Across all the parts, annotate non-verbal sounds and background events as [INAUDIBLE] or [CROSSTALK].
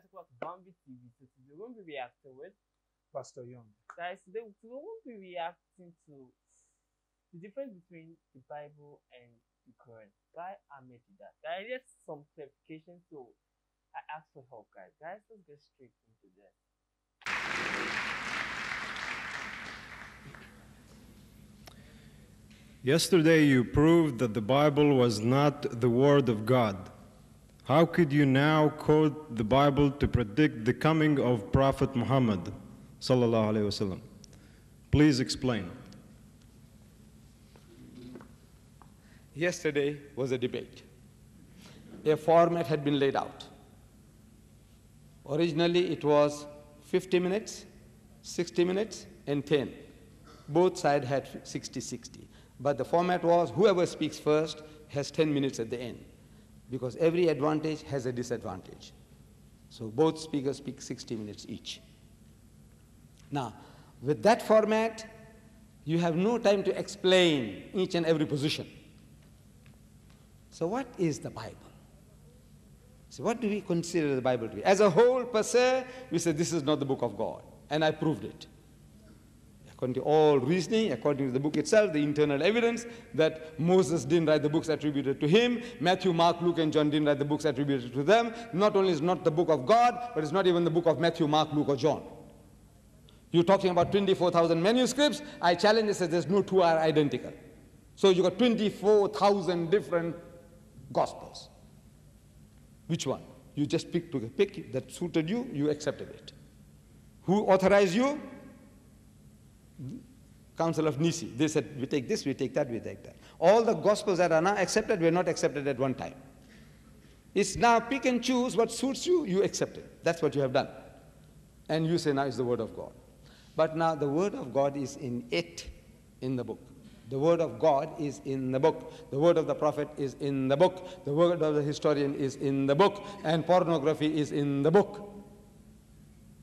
guys talk about Bambi TV. So today we're going to be reacting with Pastor Young. guys. Today we're going to be reacting to the difference between the Bible and the Quran by Ahmed Deedat. Guys, there's some clarification, so I asked for help, guys. Guys, let's get straight into this. Yesterday you proved that the Bible was not the Word of God. How could you now quote the Bible to predict the coming of Prophet Muhammad? Sallallahu Alaihi Wasallam? Please explain. Yesterday was a debate. A format had been laid out. Originally, it was 50 minutes, 60 minutes, and 10. Both sides had 60 60. But the format was whoever speaks first has 10 minutes at the end, because every advantage has a disadvantage. So both speakers speak 60 minutes each. Now, with that format, you have no time to explain each and every position. So, what is the Bible? So, what do we consider the Bible to be? As a whole, per se, we say this is not the book of God, and I proved it. According to all reasoning, according to the book itself, the internal evidence that Moses didn't write the books attributed to him, Matthew, Mark, Luke, and John didn't write the books attributed to them. Not only is not the book of God, but it's not even the book of Matthew, Mark, Luke, or John. You're talking about 24,000 manuscripts. I challenge you, say there's no two are identical. So you got 24,000 different gospels. Which one? You just pick pick that suited you, you accepted it. Who authorized you? Council of Nicaea. They said, we take this, we take that, we take that. All the gospels that are now accepted were not accepted at one time. It's now pick and choose what suits you, you accept it. That's what you have done. And you say now it's the word of God. But now the word of God is in it, in the book. The word of God is in the book. The word of the prophet is in the book. The word of the historian is in the book. And pornography is in the book.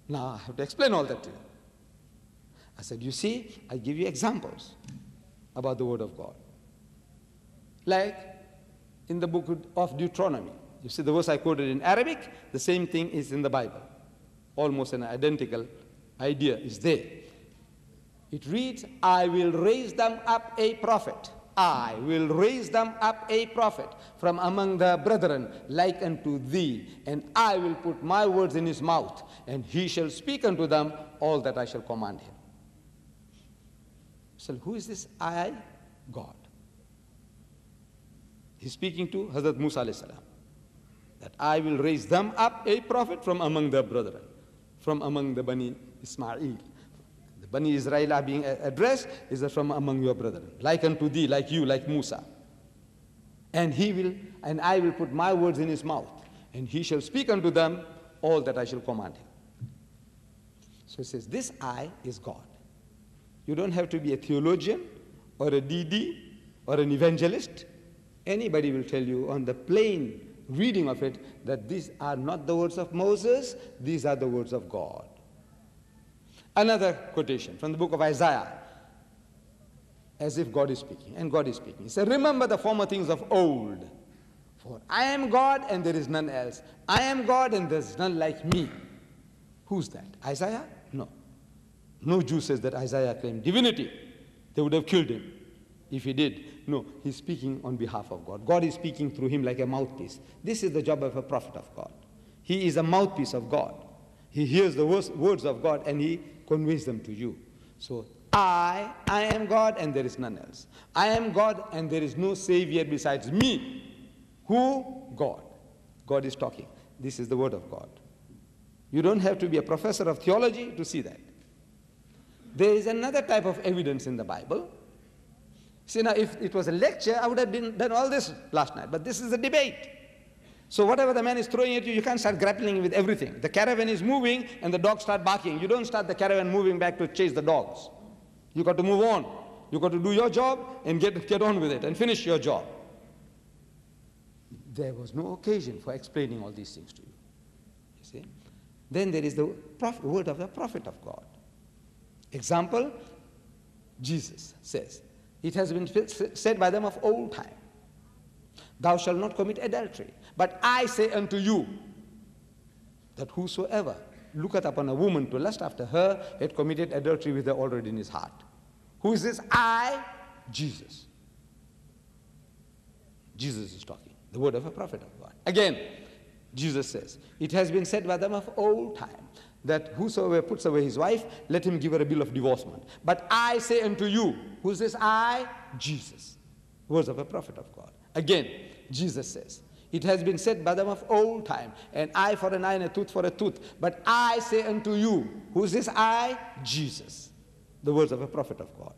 Now I have to explain all that to you. I said, You see, I give you examples about the word of God. Like in the book of Deuteronomy. You see the verse I quoted in Arabic, the same thing is in the Bible. Almost an identical idea is there. It reads, I will raise them up a prophet. I will raise them up a prophet from among the brethren, like unto thee, and I will put my words in his mouth, and he shall speak unto them all that I shall command him. So, who is this I? God. He's speaking to Hazrat Musa alayhi salam, that I will raise them up a prophet from among their brethren, from among the Bani Ismail. The Bani Israel are being addressed is that from among your brethren, like unto thee, like you, like Musa. And he will, and I will put my words in his mouth, and he shall speak unto them all that I shall command him. So it says, This I is God. You don't have to be a theologian or a DD or an evangelist. Anybody will tell you on the plain reading of it that these are not the words of Moses, these are the words of God. Another quotation from the book of Isaiah, as if God is speaking, and God is speaking. He said, Remember the former things of old. For I am God and there is none else. I am God and there is none like me. Who's that? Isaiah? No. Jew says that Isaiah claimed divinity. They would have killed him if he did. No, he's speaking on behalf of God. God is speaking through him like a mouthpiece. This is the job of a prophet of God. He is a mouthpiece of God. He hears the words of God and he conveys them to you. So, I, I am God and there is none else. I am God and there is no Savior besides me. Who? God. God is talking. This is the word of God. You don't have to be a professor of theology to see that. There is another type of evidence in the Bible. See, now, if it was a lecture, I would have been, done all this last night, but this is a debate. So, whatever the man is throwing at you, you can't start grappling with everything. The caravan is moving and the dogs start barking. You don't start the caravan moving back to chase the dogs. You got to move on. You got to do your job and get, get on with it and finish your job. There was no occasion for explaining all these things to you. You see? Then there is the word of the prophet of God. Example, Jesus says, it has been said by them of old time, Thou shalt not commit adultery. But I say unto you, that whosoever looketh upon a woman to lust after her had committed adultery with her already in his heart. Who is this? I, Jesus. Jesus is talking, the word of a prophet of God. Again, Jesus says, It has been said by them of old time that whosoever puts away his wife, let him give her a bill of divorcement. But I say unto you, who this I? Jesus. Words of a prophet of God. Again, Jesus says, It has been said by them of old time, an eye for an eye and a tooth for a tooth. But I say unto you, who this I? Jesus. The words of a prophet of God.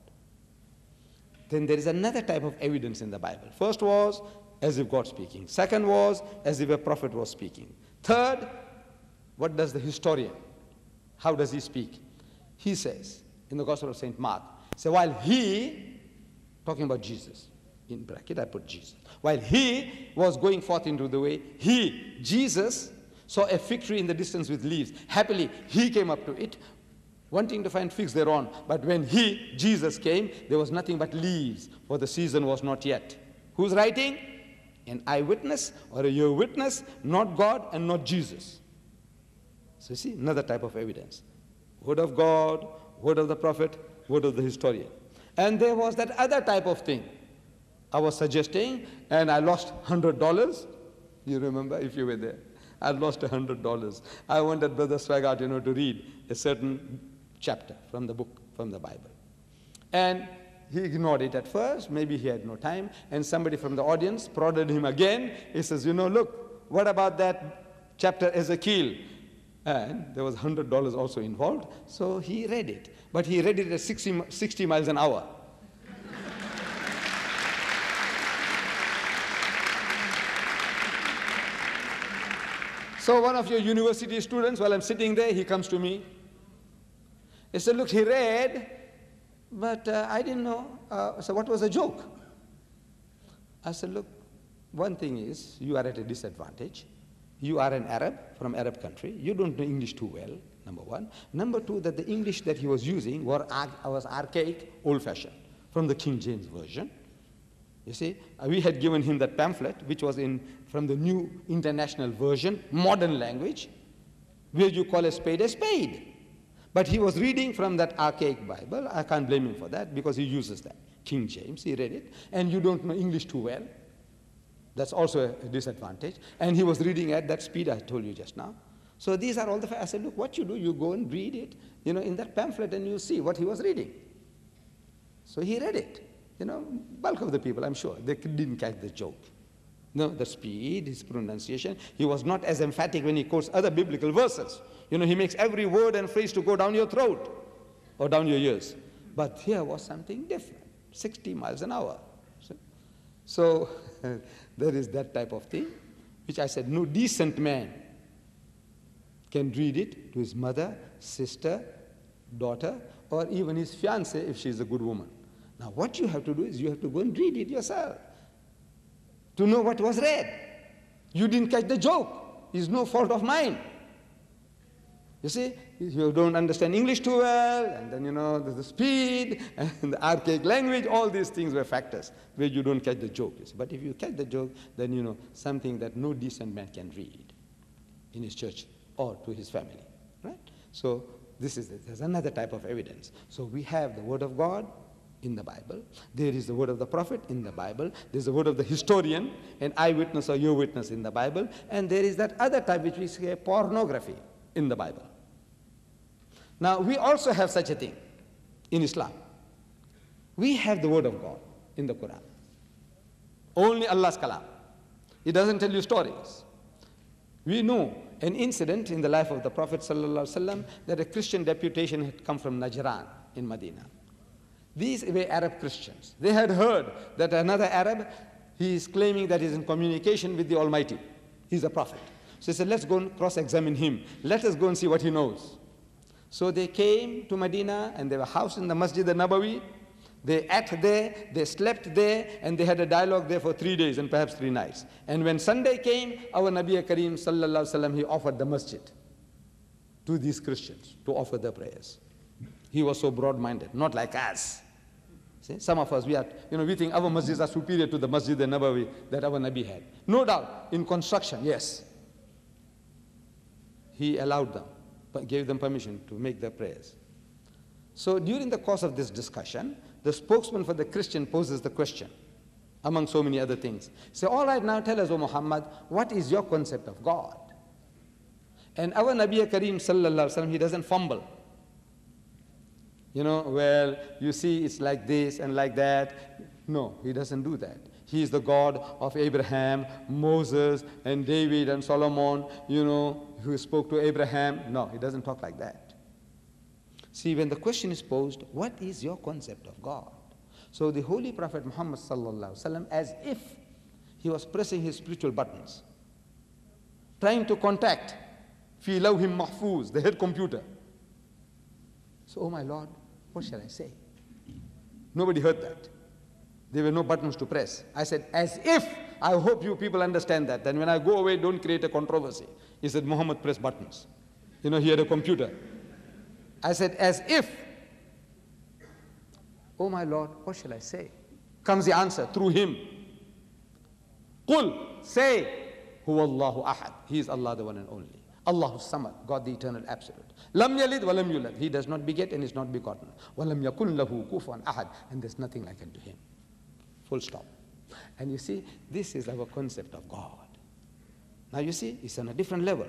Then there is another type of evidence in the Bible. First was as if God speaking. Second was as if a prophet was speaking. Third, what does the historian, how does he speak? He says in the Gospel of St. Mark, so while he, talking about Jesus, in bracket I put Jesus, while he was going forth into the way, he, Jesus, saw a fig tree in the distance with leaves. Happily, he came up to it, wanting to find figs thereon. But when he, Jesus, came, there was nothing but leaves, for the season was not yet. Who's writing? An eyewitness or a witness, not God and not Jesus. So, you see, another type of evidence. Word of God, word of the prophet, word of the historian. And there was that other type of thing I was suggesting, and I lost $100. You remember if you were there? I lost $100. I wanted Brother Swaggart, you know, to read a certain chapter from the book, from the Bible. And he ignored it at first, maybe he had no time, and somebody from the audience prodded him again. He says, You know, look, what about that chapter Ezekiel? And there was $100 also involved, so he read it. But he read it at 60, 60 miles an hour. [LAUGHS] so one of your university students, while I'm sitting there, he comes to me. He said, Look, he read but uh, I didn't know. Uh, so, what was the joke? I said, Look, one thing is you are at a disadvantage. You are an Arab from Arab country. You don't know English too well, number one. Number two, that the English that he was using were, was archaic, old fashioned, from the King James Version. You see, uh, we had given him that pamphlet, which was in, from the new international version, modern language, where you call a spade a spade. But he was reading from that archaic Bible. I can't blame him for that because he uses that. King James, he read it. And you don't know English too well. That's also a disadvantage. And he was reading at that speed I told you just now. So these are all the facts. I said, look, what you do, you go and read it, you know, in that pamphlet and you see what he was reading. So he read it. You know, bulk of the people, I'm sure, they didn't catch the joke. No, the speed, his pronunciation. He was not as emphatic when he quotes other biblical verses. You know, he makes every word and phrase to go down your throat or down your ears. But here was something different 60 miles an hour. So, so [LAUGHS] there is that type of thing, which I said no decent man can read it to his mother, sister, daughter, or even his fiancée if she's a good woman. Now, what you have to do is you have to go and read it yourself to know what was read. You didn't catch the joke. It's no fault of mine. You see, you don't understand English too well, and then you know the speed [LAUGHS] and the archaic language, all these things were factors where you don't catch the joke. But if you catch the joke, then you know something that no decent man can read in his church or to his family. Right? So this is there's another type of evidence. So we have the word of God in the Bible. There is the word of the prophet in the Bible. There's the word of the historian, an eyewitness or your witness in the Bible. And there is that other type which we say pornography in the Bible. Now, we also have such a thing in Islam. We have the word of God in the Quran. Only Allah's kalam. It doesn't tell you stories. We know an incident in the life of the Prophet ﷺ that a Christian deputation had come from Najran in Medina. These were Arab Christians. They had heard that another Arab, he is claiming that he's in communication with the Almighty. He's a prophet. So he said, let's go and cross-examine him. Let us go and see what he knows. So they came to Medina and they were housed in the Masjid al-Nabawi. They ate there, they slept there, and they had a dialogue there for three days and perhaps three nights. And when Sunday came, our Nabi Kareem sallallahu sallam, he offered the masjid to these Christians to offer their prayers. He was so broad-minded, not like us. See, some of us, we are, you know, we think our masjids are superior to the Masjid al-Nabawi that our Nabi had. No doubt, in construction, yes. He allowed them, gave them permission to make their prayers. So during the course of this discussion, the spokesman for the Christian poses the question, among so many other things. Say, all right, now tell us, O Muhammad, what is your concept of God? And our Nabi Kareem sallallahu alaihi he doesn't fumble. You know, well, you see, it's like this and like that. No, he doesn't do that. He is the God of Abraham, Moses, and David and Solomon, you know, who spoke to Abraham. No, he doesn't talk like that. See, when the question is posed, what is your concept of God? So the Holy Prophet Muhammad sallallahu as if he was pressing his spiritual buttons, trying to contact fi lawhim mahfuz, the head computer. So, oh my Lord, what shall I say? Nobody heard that. There were no buttons to press. I said, as if, I hope you people understand that. Then when I go away, don't create a controversy. He said, Muhammad press buttons. You know, he had a computer. I said, as if, oh my Lord, what shall I say? Comes the answer through him. Qul, say, Huwa Allahu Ahad. He is Allah, the one and only. Allahu Samad, God the eternal absolute. Lam yalid wa lam yulad. He does not beget and is not begotten. Wa lam yakun lahu kufuwan ahad. And there's nothing like unto him. Full stop. And you see, this is our concept of God. Now you see, it's on a different level.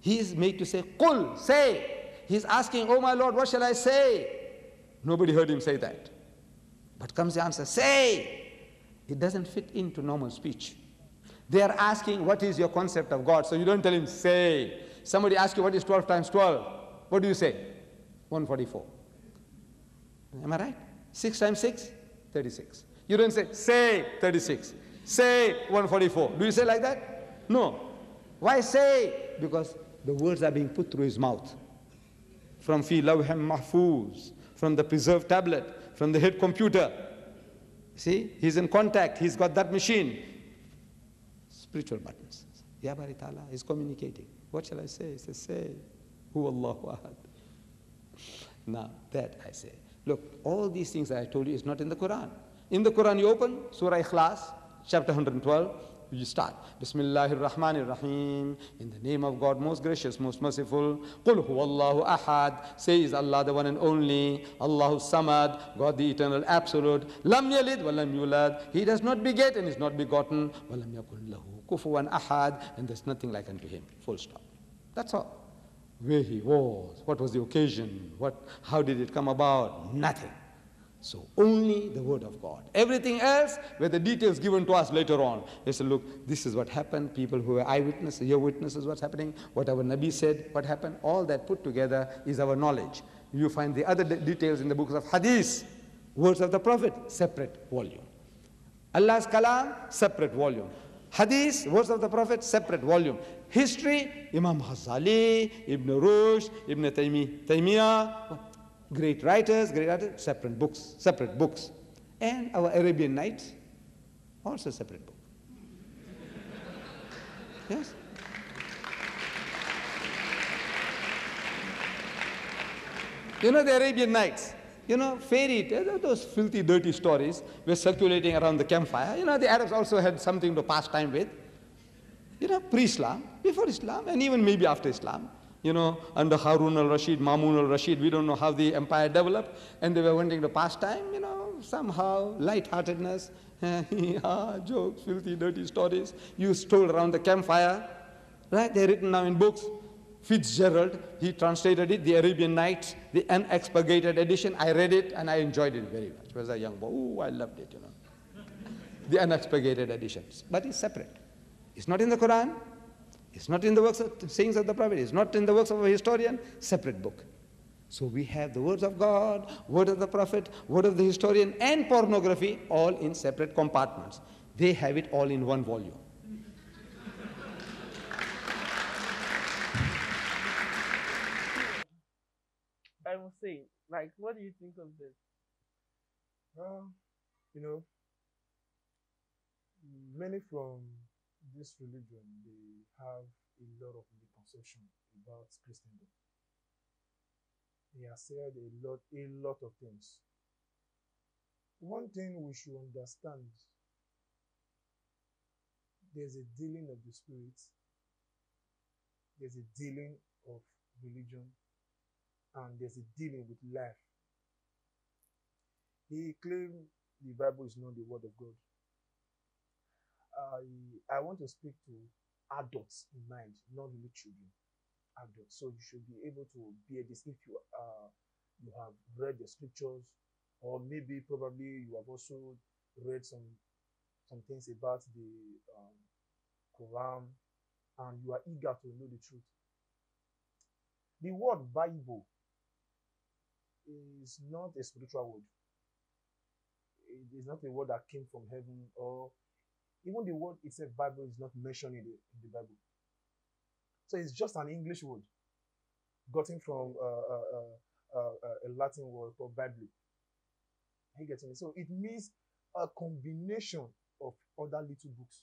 He is made to say, Qul, say. He's asking, Oh my Lord, what shall I say? Nobody heard him say that. But comes the answer, say. It doesn't fit into normal speech. They are asking, What is your concept of God? So you don't tell him, say. Somebody asks you, What is 12 times 12? What do you say? 144. Am I right? 6 times 6? 36. You don't say, say 36. Say 144. Do you say like that? No. Why say? Because the words are being put through his mouth from fi lawhim mahfuz, from the preserved tablet, from the head computer. See, he's in contact, he's got that machine. Spiritual buttons. Ya Baritala is communicating. What shall I say? He says, say, Hu Allahu Ahad. Now, that I say. Look, all these things I told you is not in the Quran. In the Quran, you open Surah Ikhlas, chapter 112, you start. Bismillahir Rahmanir Rahim. In the name of God, most gracious, most merciful. Qul huwallahu ahad. Say is Allah the one and only. Allahu samad. God the eternal absolute. Lam yalid wa lam yulad. He does not beget and is not begotten. Wa lam yakun lahu kufuwan ahad. And there's nothing like unto him. Full stop. That's all. Where he was. What was the occasion? What, how did it come about? Nothing. So only the word of God. Everything else where the details given to us later on. They said, look, this is what happened. People who were eyewitnesses, your witnesses, what's happening. What our Nabi said, what happened. All that put together is our knowledge. You find the other details in the books of Hadith, words of the Prophet, separate volume. Allah's Kalam, separate volume. Hadith, words of the Prophet, separate volume. History, Imam Ghazali, Ibn Rushd, Ibn Taymiyyah, great writers, great writers, separate books, separate books. And our Arabian Nights, also separate book. [LAUGHS] yes? You know the Arabian Nights, you know, fairy tales, those filthy, dirty stories were circulating around the campfire. You know, the Arabs also had something to pass time with. You know, pre-Islam, before Islam, and even maybe after Islam you know, under Harun al-Rashid, Mamun al-Rashid, we don't know how the empire developed, and they were wanting to pass time, you know, somehow, lightheartedness, [LAUGHS] jokes, filthy, dirty stories, you told around the campfire, right? They're written now in books. Fitzgerald, he translated it, the Arabian Nights, the unexpurgated edition. I read it and I enjoyed it very much. I was a young boy. Oh, I loved it, you know. [LAUGHS] the unexpurgated editions. But it's separate. It's not in the Quran, it's not in the works of sayings of the Prophet, it's not in the works of a historian, separate book. So we have the words of God, word of the Prophet, word of the historian, and pornography all in separate compartments. They have it all in one volume. I will say, like, what do you think of this? Well, you know, many from this religion, they have a lot of misconception about Christendom. They have said a lot, a lot of things. One thing we should understand, there's a dealing of the spirit, there's a dealing of religion and there's a dealing with life. He claimed the Bible is not the word of God. I I want to speak to adults in mind, not really children. Adults. So you should be able to bear this if you uh you have read the scriptures, or maybe probably you have also read some some things about the um, Quran, and you are eager to know the truth. The word Bible is not a spiritual word. It is not a word that came from heaven, or even the word itself, Bible, is not mentioned in the, in the Bible. So it's just an English word gotten from uh, uh, uh, uh, uh, a Latin word called Bible. Are you getting it? So it means a combination of other little books.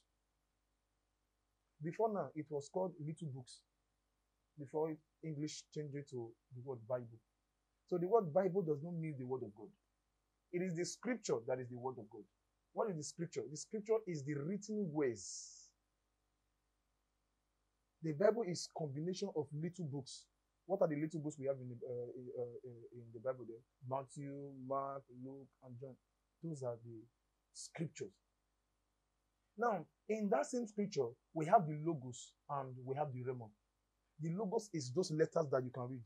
Before now, it was called little books. Before English changed it to the word Bible. So the word Bible does not mean the word of God. It is the scripture that is the word of God. What is the scripture? The scripture is the written ways. The Bible is combination of little books. What are the little books we have in the, uh, in, uh, in the Bible there? Matthew, Mark, Luke, and John. Those are the scriptures. Now, in that same scripture, we have the logos and we have the rhema. The logos is those letters that you can read.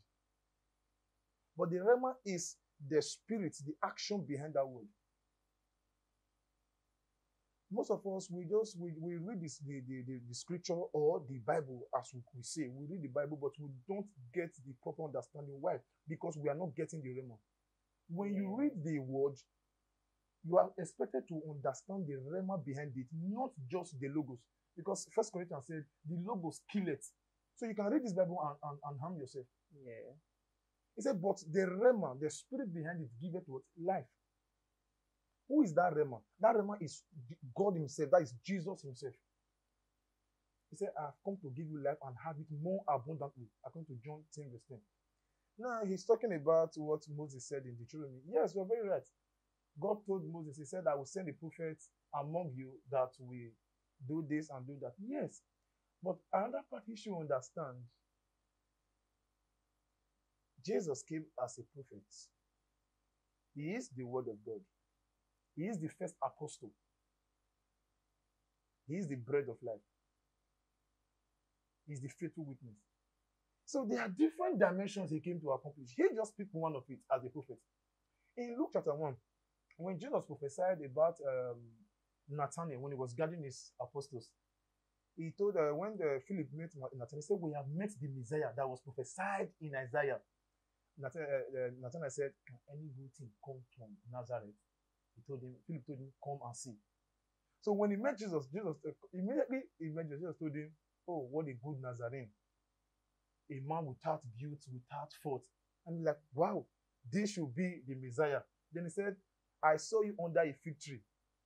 But the rhema is the spirit, the action behind that word. Most of us, we just we, we read this the, the, the, the scripture or the Bible as we, we say. We read the Bible, but we don't get the proper understanding. Why? Because we are not getting the rhema. When you read the word, you are expected to understand the rhema behind it, not just the logos. Because First Corinthians said the logos kill it. So you can read this Bible and, and, and harm yourself. Yeah. He said, but the rhema, the spirit behind it, give it what? Life. Who is that rhema? That rhema is God Himself. That is Jesus Himself. He said, I have come to give you life and have it more abundantly, according to John 10, verse 10. Now, he's talking about what Moses said in Deuteronomy. Yes, you're very right. God told Moses, He said, I will send a prophet among you that will do this and do that. Yes. But another part you should understand Jesus came as a prophet. He is the word of God. He is the first apostle. He is the bread of life. He is the faithful witness. So there are different dimensions he came to accomplish. He just picked one of it as a prophet. In Luke chapter 1, when Jesus prophesied about um, Nathanael when he was guarding his apostles, he told uh, when the Philip met Nathanael, he said, We have met the Messiah that was prophesied in Isaiah. Nathanael, uh, uh, Nathanael said, Can any good thing come from Nazareth? He told him, Philip told him, Come and see. So when he met Jesus, Jesus uh, immediately he met Jesus, Jesus told him, Oh, what a good Nazarene. A man without guilt, without fault. And like, Wow, this should be the Messiah. Then he said, I saw you under a fig tree.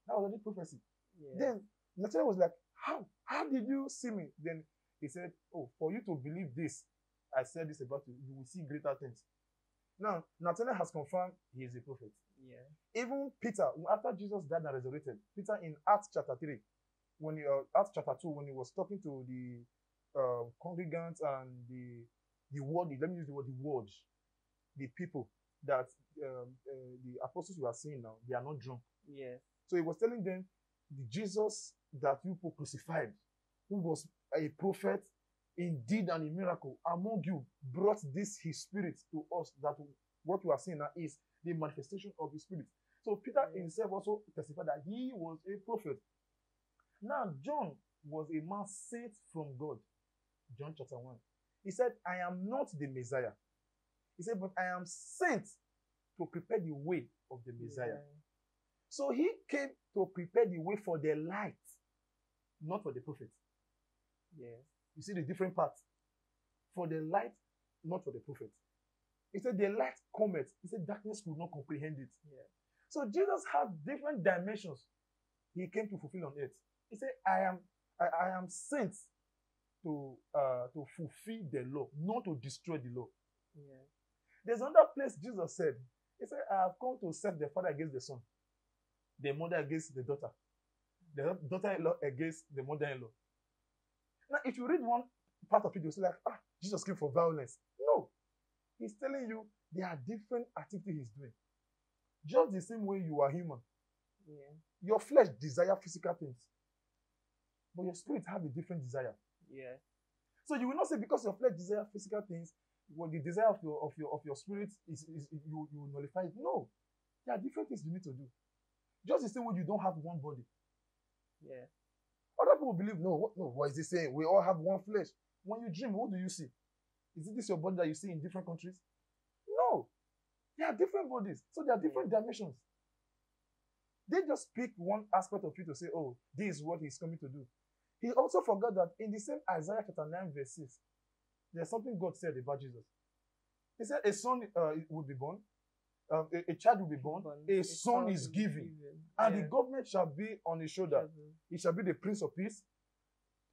That was the prophecy. Yeah. Then Nathanael was like, How? How did you see me? Then he said, Oh, for you to believe this, I said this about you, you will see greater things. Now, Nathanael has confirmed he is a prophet. Yeah. Even Peter, after Jesus died and resurrected, Peter in Acts chapter 3, when he, uh, Acts chapter 2, when he was talking to the uh, congregants and the the word, let me use the word, the word, the people that um, uh, the apostles we are seeing now, they are not drunk. Yeah. So he was telling them, the Jesus that you people crucified, who was a prophet, indeed and a miracle among you, brought this his spirit to us. That what you are seeing now is the manifestation of his spirit. So Peter Yeah. himself also testified that he was a prophet. Now John was a man sent from God. John chapter 1. He said, I am not the Messiah. He said, but I am sent to prepare the way of the Messiah. So he came to prepare the way for the light, not for the prophet. Yeah. You see the different parts. For the light, not for the prophet. He said, The light cometh. He said, Darkness could not comprehend it. Yeah. So Jesus had different dimensions he came to fulfill on earth. He said, I am I, I am sent to uh to fulfill the law, not to destroy the law. Yeah. There's another place Jesus said, He said, I have come to set the father against the son, the mother against the daughter, the daughter in law against the mother in law. Now, if you read 1 part of it, you'll say like, ah, Jesus came for violence. No. He's telling you there are different activities he's doing. Just the same way you are human. Yeah. Your flesh desire physical things. But your spirit have a different desire. Yeah. So you will not say because your flesh desire physical things, well, the desire of your of your of your spirit is, is you you nullify it. No, there are different things you need to do. Just the same way you don't have one body. Yeah. Other people believe no, what, no. What is he saying? We all have one flesh. When you dream, what do you see? Is it this your body that you see in different countries? No, there are different bodies, so there are different dimensions. They just pick one aspect of you to say, oh, this is what he's coming to do. He also forgot that in the same Isaiah chapter 9, verse 6, there's something God said about Jesus. He said, A son uh, will be born, um, a, a child will be born, Born. a son is given, and the government shall be on his shoulder. Mhm. He shall be the Prince of Peace,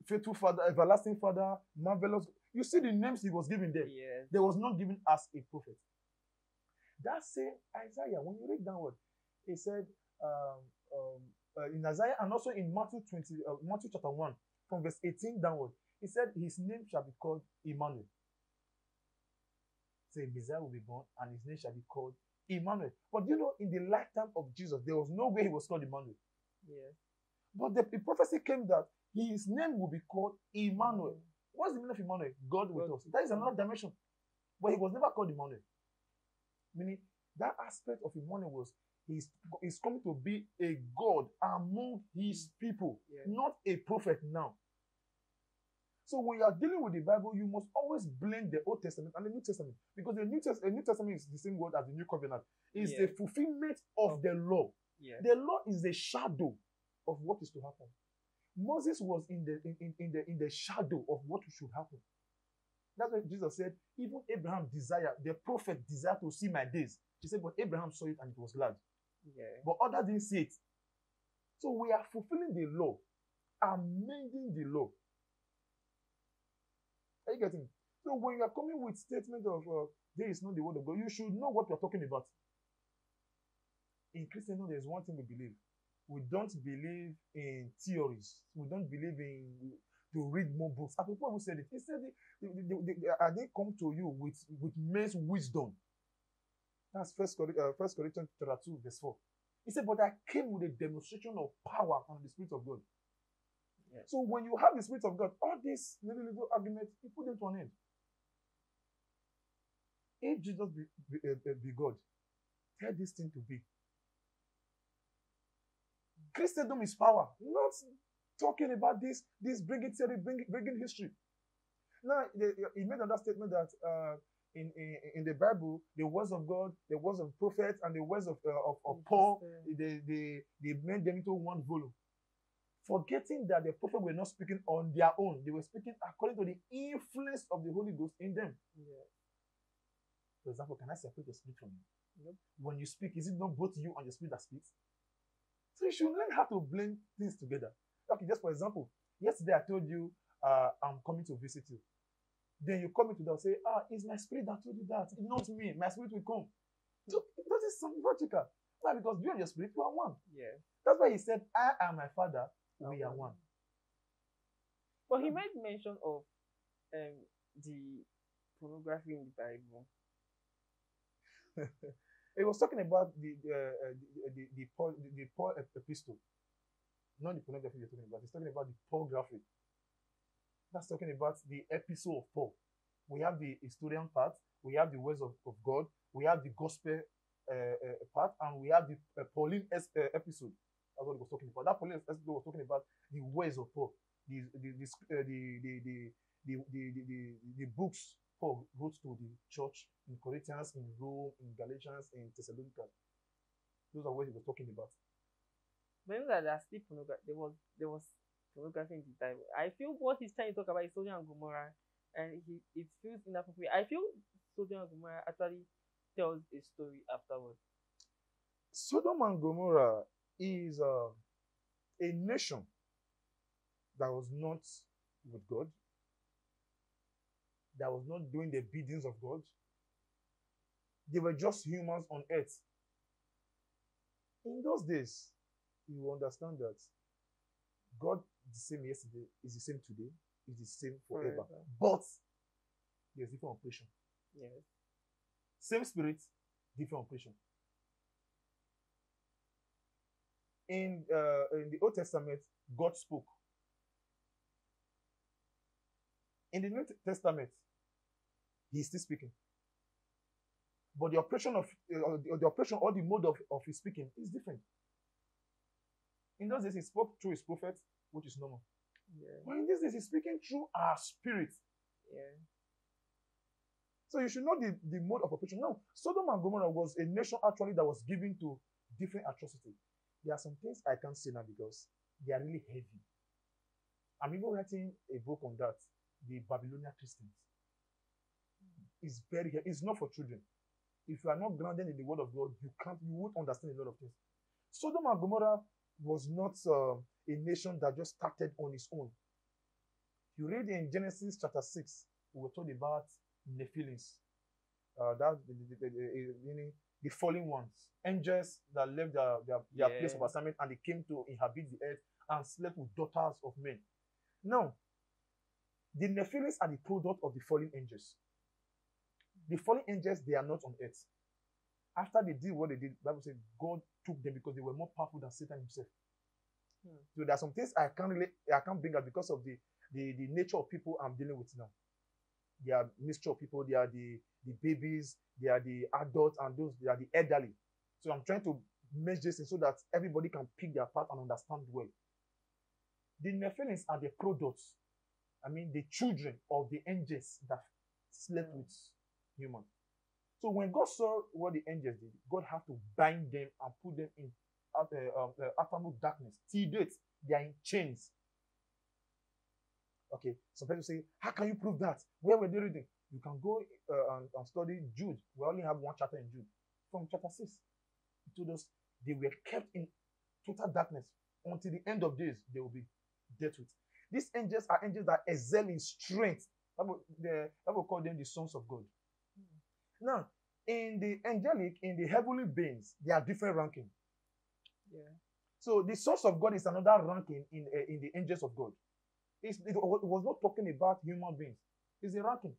faithful Father, everlasting Father, marvelous. You see the names he was given there. Yes. There was not given as a prophet. That same Isaiah, when you read downward, he said um, um, uh, in Isaiah and also in Matthew 20, uh, Matthew chapter 1, from verse 18 downward, he said, His name shall be called Emmanuel. Say, Messiah will be born, and his name shall be called Emmanuel. But you know, in the lifetime of Jesus, there was no way he was called Emmanuel. Yes. But the, the prophecy came that his name will be called Emmanuel. What's the meaning of Emmanuel? God with God. us. That is another dimension. But he was never called Emmanuel. Meaning that aspect of Emmanuel was he's, he's coming to be a God among his people, Yeah. not a prophet now. So when you are dealing with the Bible, you must always blend the Old Testament and the New Testament because the New, Test- the New Testament is the same word as the New Covenant. It's Yeah. the fulfillment of the law. Yeah. The law is the shadow of what is to happen. Moses was in the in, in, the in the shadow of what should happen. That's why Jesus said, even Abraham desired, the prophet desired to see my days. He said, but Abraham saw it and it was glad. Yeah. But others didn't see it. So we are fulfilling the law, amending the law. Are you getting? So when you are coming with statement of uh, there is not the word of God, you should know what you're talking about. In Christendom, there's one thing we believe. We don't believe in theories. We don't believe in to read more books. And people who said it, he said they, they, they, they, I didn't come to you with, with men's wisdom. That's first, Cor- uh, first Corinthians chapter 2, verse 4. He said, But I came with a demonstration of power and the Spirit of God. Yeah. So when you have the Spirit of God, all these little, little arguments, you put them to an end. If Jesus be, be, uh, be God, tell this thing to be. Christendom is power, not talking about this, this bringing theory, bringing, bringing history. Now, he made another statement that uh, in, in in the Bible, the words of God, the words of prophets, and the words of uh, of, of Paul, they, they they made them into one volume. Forgetting that the prophets were not speaking on their own, they were speaking according to the influence of the Holy Ghost in them. Yeah. For example, can I separate the spirit from you? Nope. When you speak, is it not both you and your spirit that speaks? So you should learn how to blend things together. Okay, just for example, yesterday I told you uh, I'm coming to visit you. Then you come into that and say, Ah, it's my spirit that told you that. It's not me. My spirit will come. So that is some logical. Why? Because you and your spirit you are one. Yeah. That's why he said, I am my father, we Are are one. But he made mention of um the pornography in the Bible. [LAUGHS] He was talking about the uh, uh, the, the, Paul the, the Paul ep- epistle, not the pornography you're talking about. He's talking about the pornography. That's talking about the epistle of Paul. We have the historian part, we have the words of, of God, we have the gospel uh, uh, part, and we have the uh, Pauline es- uh, episode. That's what he was talking about. That Pauline episode was talking about the words of Paul, the the the uh, the, the, the, the, the, the, the, the books Paul wrote to the church in Corinthians, in Rome, in Galatians, in Thessalonica. Those are what he was talking about. But you know that there's still pornography. There was there was pornography in the Bible. I feel what he's trying to talk about is Sodom and Gomorrah, and he it feels inappropriate. I feel Sodom and Gomorrah actually tells a story afterwards. Sodom and Gomorrah is uh, a nation that was not with God, that was not doing the biddings of God. They were just humans on earth. In those days, you understand that God, the same yesterday, is the same today, is the same forever. Forever. But there's different operation. Yes. Same spirit, different operation. In uh, in the Old Testament, God spoke. In the New Testament, He is still speaking. But the operation of uh, the, the operation or the mode of, of His speaking is different. In those days, He spoke through His prophets, which is normal. Yeah. But in these days, He's speaking through our spirit. Yeah. So you should know the, the mode of operation. Now, Sodom and Gomorrah was a nation actually that was given to different atrocity. There are some things I can't say now because they are really heavy. I'm even writing a book on that, the Babylonian Christians. It's very heavy. It's not for children. If you are not grounded in the word of God, you can't, you won't understand a lot of things. Sodom and Gomorrah was not uh, a nation that just started on its own. You read in Genesis chapter 6, we were told about Nephilims. Uh, that the, the, the, the, fallen ones, angels that left their, their, their place of Yeah. assignment and they came to inhabit the earth and slept with daughters of men. Now, the Nephilims are the product of the fallen angels. The fallen angels, they are not on earth. After they did what they did, Bible said God took them because they were more powerful than Satan himself. Hmm. So there are some things I can't really I can't bring up because of the, the the nature of people I'm dealing with now. They are mixture of people, they are the, the babies, they are the adults, and those they are the elderly. So I'm trying to merge this in so that everybody can pick their part and understand well. The Nephilims are the products, I mean the children of the angels that slept Mm. with humans. So when God saw what the angels did, God had to bind them and put them in out- uh, um, uh, darkness. Till date, they are in chains. Okay, some people say, How can you prove that? Where were they reading? You can go uh, and, and study Jude. We only have one chapter in Jude. From chapter 6, it told us they were kept in total darkness until the end of days, they will be dealt with. These angels are angels that excel in strength. Bible, the Bible call them the sons of God. Now, in the angelic, in the heavenly beings, they are different ranking. Yeah. So the source of God is another ranking in uh, in the angels of God. It's, it, was not talking about human beings. It's a ranking.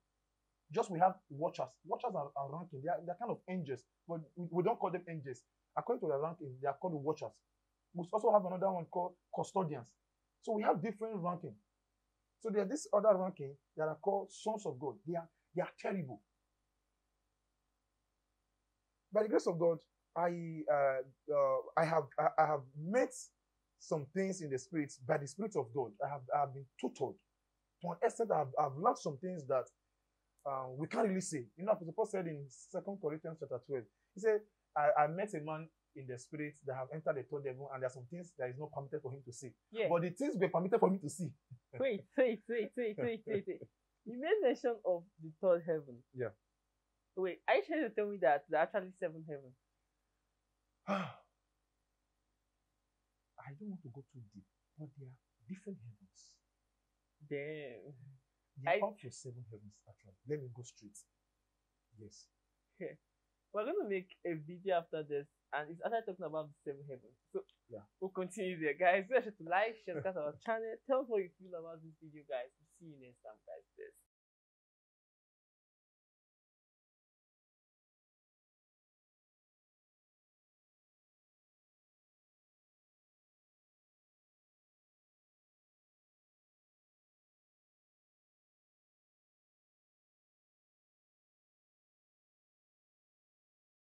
Just we have watchers. Watchers are, are ranking. They are, they are kind of angels, but we, we don't call them angels. According to the ranking, they are called watchers. We also have another one called custodians. So we have different ranking. So there are this other ranking that are called sons of God. They are they are terrible. By the grace of God, I uh, uh, I have I, I have met some things in the spirit by the spirit of God. I have I have been tutored to an extent I have, I have learned some things that uh, we can't really say. You know, Apostle Paul said in Second Corinthians chapter twelve, he said, I, "I met a man in the spirit that have entered the third heaven, and there are some things that is not permitted for him to see. Yeah. But the things were permitted for me to see. wait, wait, wait, wait, wait, wait, wait. [LAUGHS] You made mention of the third heaven. Yeah. Wait, are you trying to tell me that there are actually seven heavens? [GASPS] I don't want to go too deep, but there are different heavens. Damn. There I- up to seven heavens, actually. Let me go straight. Yes. We're gonna make a video after this, and it's actually talking about the seven heavens. So Yeah. we'll continue there, guys. Make sure to like, share, subscribe to our channel. Tell us what you feel about this video, guys. See you next time, guys. This.